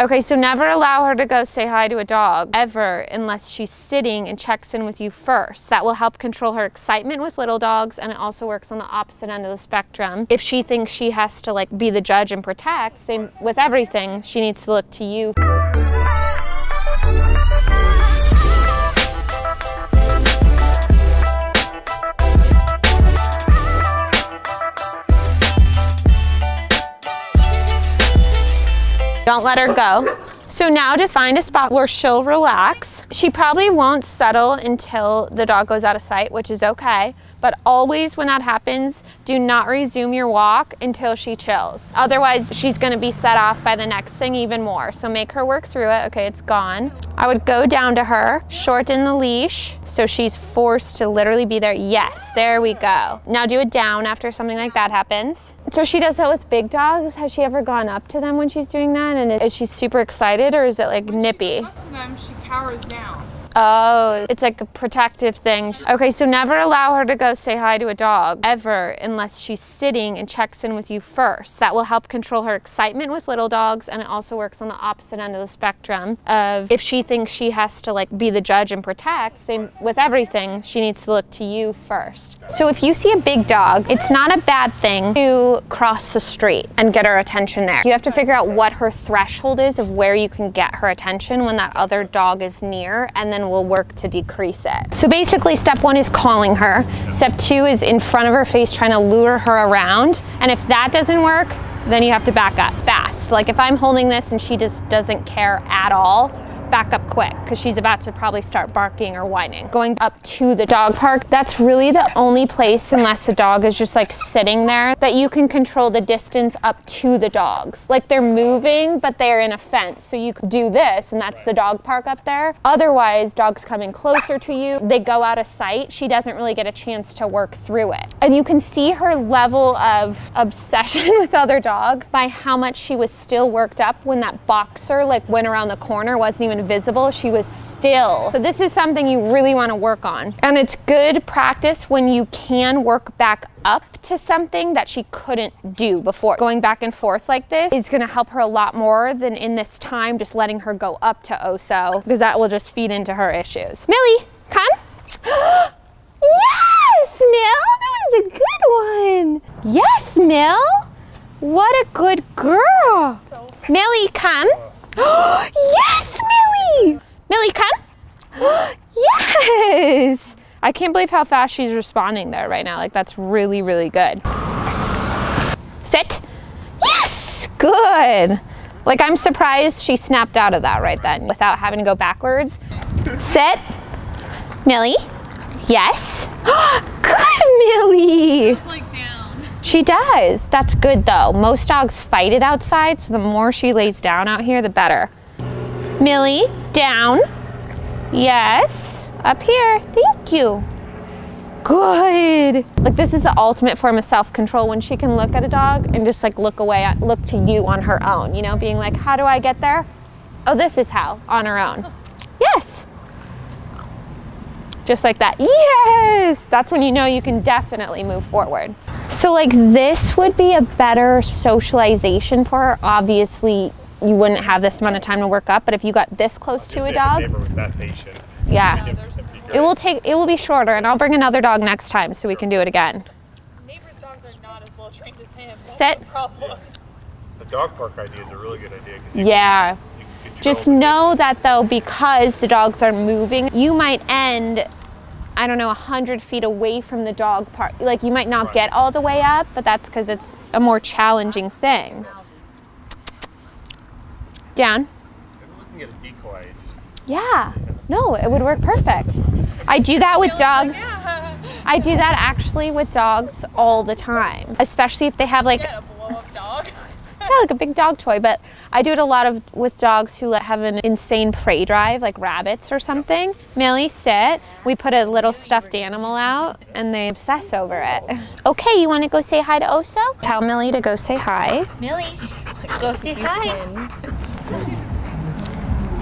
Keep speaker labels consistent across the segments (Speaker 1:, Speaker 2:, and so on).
Speaker 1: Okay, so never allow her to go say hi to a dog ever unless she's sitting and checks in with you first. That will help control her excitement with little dogs and it also works on the opposite end of the spectrum. If she thinks she has to like be the judge and protect, same with everything, she needs to look to you. Don't let her go. So now just find a spot where she'll relax. She probably won't settle until the dog goes out of sight, which is okay. But always when that happens, do not resume your walk until she chills. Otherwise, she's gonna be set off by the next thing even more. So make her work through it. Okay, it's gone. I would go down to her, shorten the leash, so she's forced to literally be there. Yes, there we go. Now do it down after something like that happens. So she does that with big dogs. Has she ever gone up to them when she's doing that? And is she super excited or is it like
Speaker 2: when
Speaker 1: nippy?
Speaker 2: She up to them, she cowers down.
Speaker 1: Oh, it's like a protective thing. Okay, so never allow her to go say hi to a dog ever unless she's sitting and checks in with you first. That will help control her excitement with little dogs and it also works on the opposite end of the spectrum of if she thinks she has to like be the judge and protect, same with everything, she needs to look to you first. So if you see a big dog, it's not a bad thing to cross the street and get her attention there. You have to figure out what her threshold is of where you can get her attention when that other dog is near and then we'll work to decrease it. So basically step one is calling her. Step two is in front of her face trying to lure her around. And if that doesn't work, then you have to back up fast. Like if I'm holding this and she just doesn't care at all, back up quick because she's about to probably start barking or whining. Going up to the dog park, that's really the only place, unless the dog is just like sitting there, that you can control the distance up to the dogs. Like they're moving, but they're in a fence. So you do this and that's the dog park up there. Otherwise, dogs coming closer to you, they go out of sight. She doesn't really get a chance to work through it. And you can see her level of obsession with other dogs by how much she was still worked up when that boxer like went around the corner, wasn't even visible, she was still. So this is something you really wanna work on. And it's good practice when you can work back up to something that she couldn't do before. Going back and forth like this is gonna help her a lot more than in this time just letting her go up to Oso because that will just feed into her issues. Millie, come. yes, Mill, that was a good one. Yes, Mill. What a good girl. Millie, come. yes, Millie! Come. yes! I can't believe how fast she's responding there right now. Like, that's really, really good. Sit. Yes! Good. Like, I'm surprised she snapped out of that right then without having to go backwards. Sit. Millie. Yes. good, Millie.
Speaker 2: Like down.
Speaker 1: She does. That's good though. Most dogs fight it outside, so the more she lays down out here, the better. Millie, down. Yes. Up here. Thank you. Good. Like this is the ultimate form of self-control when she can look at a dog and just like look away, look to you on her own, you know, being like, how do I get there? Oh, this is how, on her own. Yes. Just like that. Yes! That's when you know you can definitely move forward. So like this would be a better socialization for her. Obviously, you wouldn't have this amount of time to work up, but if you got this close to a dog,
Speaker 3: neighbor was that patient.
Speaker 1: yeah.
Speaker 3: it'd be great.
Speaker 1: It will take, it will be shorter and I'll bring another dog next time so we can do it again.
Speaker 2: Neighbor's dogs are not as well trained as him. That's
Speaker 1: Sit.
Speaker 2: the problem.
Speaker 3: The dog park idea is a really good idea. you
Speaker 1: Yeah.
Speaker 3: can- you can
Speaker 1: Just
Speaker 3: the
Speaker 1: know that though, because the dogs are moving, you might end, I don't know, 100 feet away from the dog park. Like you might not
Speaker 3: Right.
Speaker 1: get all the way up, but that's because it's a more challenging thing. Down.
Speaker 3: Maybe can get a decoy. Just,
Speaker 1: Yeah. No, it would work perfect. I do that with dogs. I do that actually with dogs all the time, especially if they have like
Speaker 2: a blow up dog.
Speaker 1: yeah, like a big dog toy, but I do it a lot of with dogs who have an insane prey drive, like rabbits or something. Millie, sit. We put a little stuffed animal out, and they obsess over it. Okay, you want to go say hi to Oso? Tell Millie to go say hi.
Speaker 4: Millie, go say hi.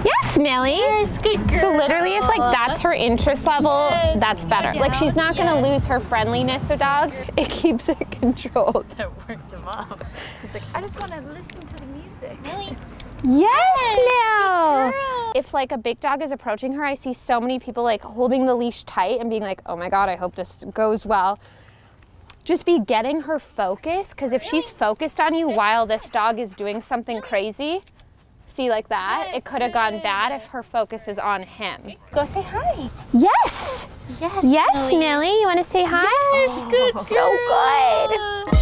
Speaker 1: Yes, Millie.
Speaker 4: Yes, good girl.
Speaker 1: So literally, if like that's her interest level,
Speaker 4: Yes,
Speaker 1: that's better.
Speaker 4: yeah,
Speaker 1: Like she's not gonna
Speaker 4: yes.
Speaker 1: lose her friendliness of dogs. It keeps it controlled.
Speaker 4: that worked him up. He's like, I just want to listen to the music. Millie,
Speaker 1: Yes, Mill.
Speaker 4: girl.
Speaker 1: If like a big dog is approaching her, I see so many people like holding the leash tight and being like, "Oh my god, I hope this goes well." Just be getting her focus because if she's focused on you while this dog is doing something crazy, see like that, it could have gone bad if her focus is on him.
Speaker 4: Go say hi.
Speaker 1: Yes.
Speaker 4: Yes.
Speaker 1: Yes, Millie, you want to say hi?
Speaker 4: Yes, good
Speaker 1: So good.
Speaker 4: girl.